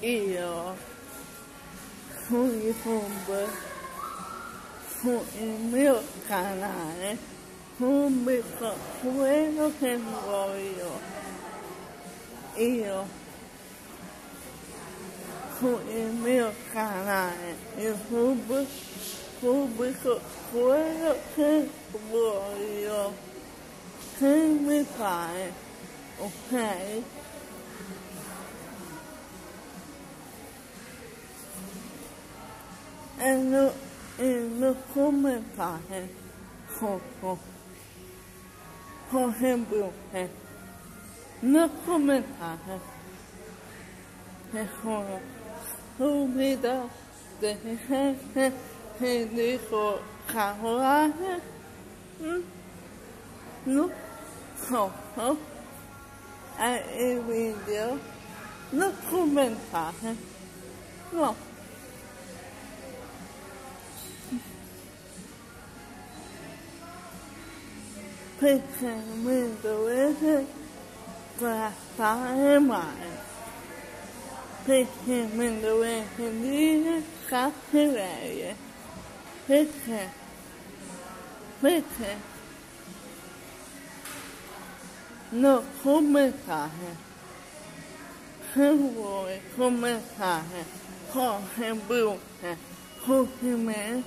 io su YouTube, il mio canale, pubblico quello che voglio. Io il mio canale YouTube pubblico quello che voglio, che mi pare, ok? 嗯，嗯，我怎么发呢？吼吼，好幸福呢，我怎么发呢？我努力的，嘿嘿嘿，嘿，我干活呢。嗯，嗯，吼吼，哎，我怎么发呢？不。fixing me to listen to a solid mind. Fixing me to listen to Jesus captivated. Fixing. Fixing. No, con mensaje. Se voy con mensaje. Con ejemplo. Con Jiménez.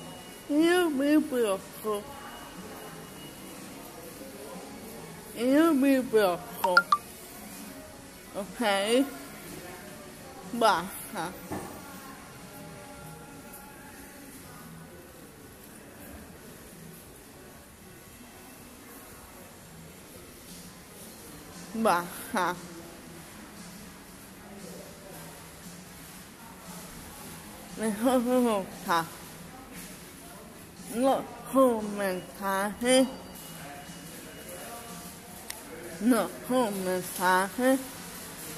Yo me preocupo. Io mi blocco. Ok? Basta. Basta. Không, không, không, không, không, không, không, không, không, không, không, không, không, không, không, không, nog honderd dagen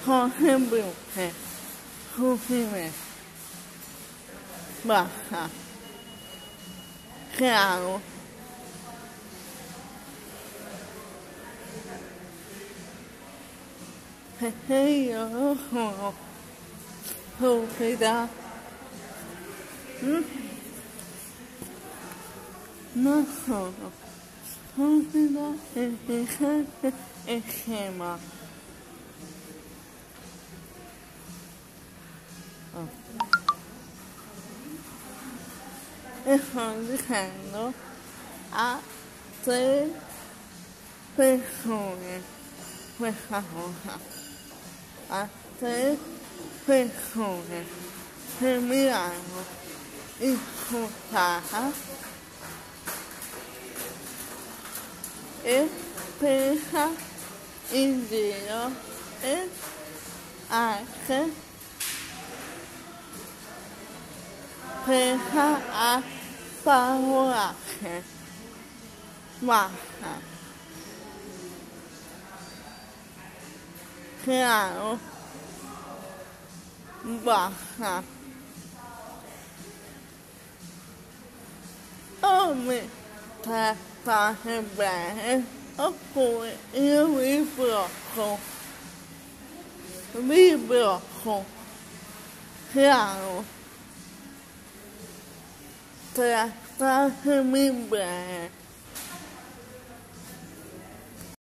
van zijn broek weg. Hoef niet. Basta. Claro. Hey, ojo. Propiedad. No solo. Propiedad. Enchema. Ah. Estão dizendo a três pessoas. Com essa rosa. A três pessoas. Que miraram e escutaram e pensaram in zero is arc peha a paua maha claro baja homem tá tá rebelde o cu eu Libero. Libero. Claro. Tratar-me bem.